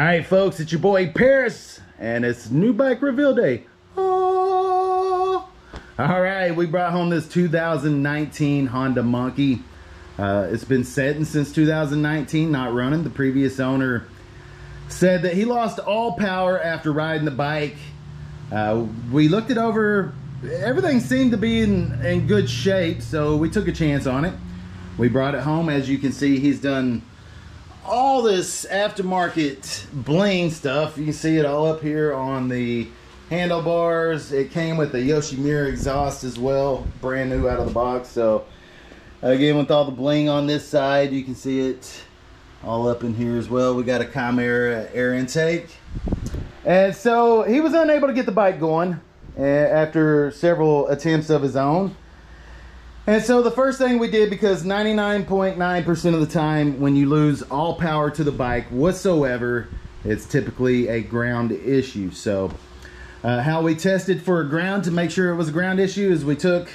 right, folks, it's your boy Paris, and it's new bike reveal day. Oh. All right, we brought home this 2019 Honda Monkey. Uh, it's been sitting since 2019, not running. The previous owner said that he lost all power after riding the bike. Uh, we looked it over. Everything seemed to be in, in good shape, so we took a chance on it. We brought it home. As you can see, he's done all this aftermarket bling stuff. You can see it all up here on the handlebars. It came with the Yoshimura exhaust as well, brand new out of the box. So again, with all the bling on this side, you can see it all up in here as well. We got a Chimera air intake. And so he was unable to get the bike going uh, after several attempts of his own. And so the first thing we did, because 99.9% .9 of the time when you lose all power to the bike whatsoever, it's typically a ground issue. So uh, how we tested for a ground to make sure it was a ground issue is we took,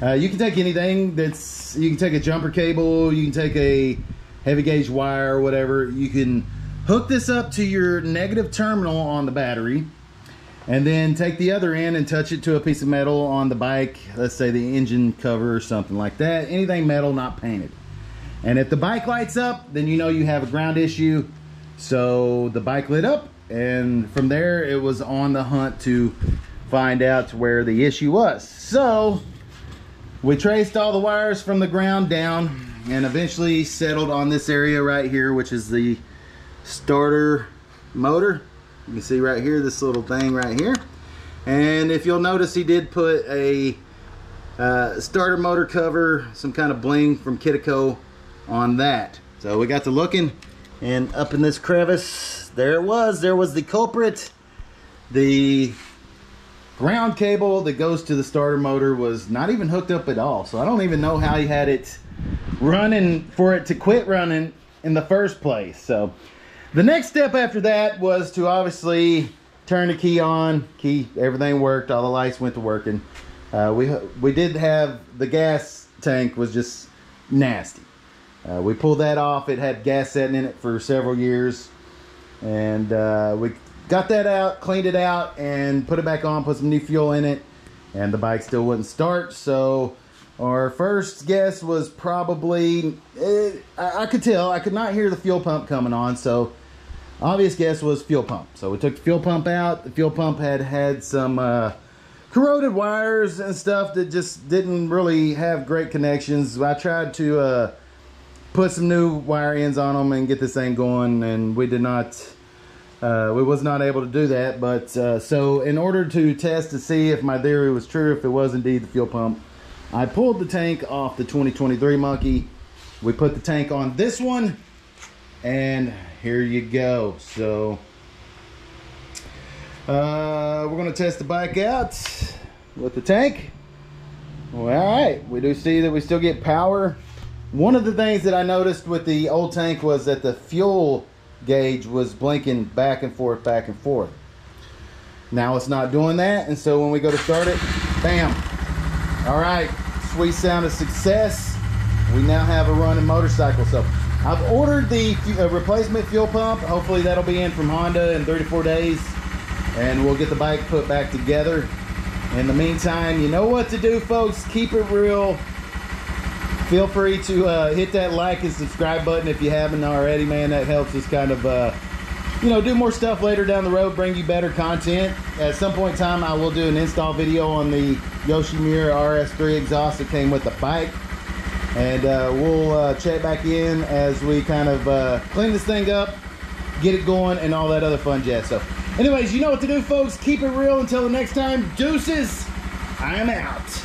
uh, you can take anything that's, you can take a jumper cable, you can take a heavy gauge wire or whatever. You can hook this up to your negative terminal on the battery and then take the other end and touch it to a piece of metal on the bike let's say the engine cover or something like that. Anything metal not painted. And if the bike lights up then you know you have a ground issue. So the bike lit up and from there it was on the hunt to find out where the issue was. So we traced all the wires from the ground down and eventually settled on this area right here which is the starter motor you can see right here, this little thing right here. And if you'll notice, he did put a uh, starter motor cover, some kind of bling from Kitaco on that. So we got to looking and up in this crevice, there it was. There was the culprit. The ground cable that goes to the starter motor was not even hooked up at all. So I don't even know how he had it running for it to quit running in the first place. So the next step after that was to obviously turn the key on. Key, everything worked. All the lights went to working. Uh, we we did have the gas tank was just nasty. Uh, we pulled that off. It had gas setting in it for several years, and uh, we got that out, cleaned it out, and put it back on. Put some new fuel in it, and the bike still wouldn't start. So our first guess was probably eh, I, I could tell I could not hear the fuel pump coming on. So obvious guess was fuel pump. So we took the fuel pump out. The fuel pump had had some uh, corroded wires and stuff that just didn't really have great connections. I tried to uh, put some new wire ends on them and get this thing going and we did not, uh, we was not able to do that. But uh, so in order to test to see if my theory was true, if it was indeed the fuel pump, I pulled the tank off the 2023 Monkey. We put the tank on this one and here you go. So uh, we're gonna test the bike out with the tank. Well, all right, we do see that we still get power. One of the things that I noticed with the old tank was that the fuel gauge was blinking back and forth, back and forth. Now it's not doing that, and so when we go to start it, bam. All right, sweet sound of success. We now have a running motorcycle. So I've ordered the uh, replacement fuel pump. Hopefully that'll be in from Honda in 34 days and we'll get the bike put back together. In the meantime, you know what to do, folks. Keep it real. Feel free to uh, hit that like and subscribe button if you haven't already, man. That helps us kind of, uh, you know, do more stuff later down the road, bring you better content. At some point in time, I will do an install video on the Yoshimura RS3 exhaust that came with the bike and uh, we'll uh, check back in as we kind of uh, clean this thing up get it going and all that other fun jazz so anyways you know what to do folks. Keep it real. Until the next time deuces. I am out